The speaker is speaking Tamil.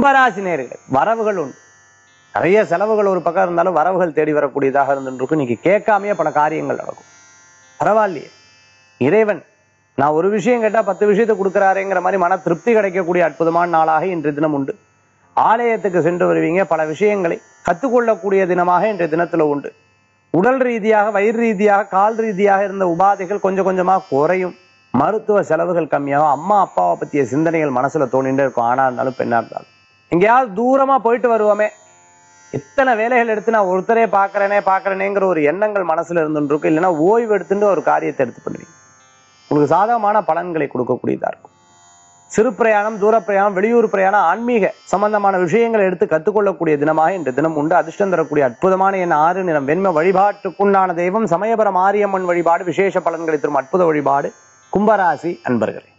கும்பராசி நேர்கள் வரவுகள் உண்டு. நிறைய செலவுகள் ஒரு பக்கம் இருந்தாலும் வரவுகள் தேடி வரக்கூடியதாக இருந்துருக்கு இன்னைக்கு கேட்காமையே பல காரியங்கள் நடக்கும். பரவாயில்லையே. இறைவன் நான் ஒரு விஷயம் கேட்டால் பத்து விஷயத்தை கொடுக்குறாருங்கிற மாதிரி மன திருப்தி கிடைக்கக்கூடிய அற்புதமான நாளாக இன்றைய தினம் உண்டு. ஆலயத்துக்கு சென்று வருவீங்க. பல விஷயங்களை கற்றுக்கொள்ளக்கூடிய தினமாக இன்றைய தினத்தில் உண்டு. உடல் ரீதியாக வயிறு ரீதியாக கால் ரீதியாக இருந்த உபாதைகள் கொஞ்சம் கொஞ்சமாக குறையும். மருத்துவ செலவுகள் கம்மியாகும். அம்மா அப்பாவை பற்றிய சிந்தனைகள் மனசில் தோணிகிட்டே இருக்கும். ஆனா இருந்தாலும் பெண்ணா இருந்தாலும். எங்கேயாவது தூரமா போயிட்டு வருவோமே. இத்தனை வேலைகள் எடுத்து நான் ஒருத்தரே பாக்குறேனே பாக்குறேனேங்கிற ஒரு எண்ணங்கள் மனசுல இருந்துட்டு இருக்கும் இல்லைன்னா ஓய்வு எடுத்துட்டு ஒரு காரியத்தை எடுத்து பண்ணுவீங்க. உங்களுக்கு சாதகமான பலன்களை கொடுக்கக்கூடியதா இருக்கும். சிறு பிரயாணம் தூர பிரயாணம் வெளியூர் பிரயாணம் ஆன்மீக சம்பந்தமான விஷயங்களை எடுத்து கத்துக்கொள்ளக்கூடிய தினமாக இன்று தினம் உண்டு. அதிர்ஷ்டம் தரக்கூடிய அற்புதமான என் ஆறு நிறம் வெண்மை வழிபாட்டுக்குண்டான தெய்வம் சமயபுரம் மாரியம்மன் வழிபாடு விசேஷ பலன்களை தரும் அற்புத வழிபாடு கும்பராசி அன்பர்களே.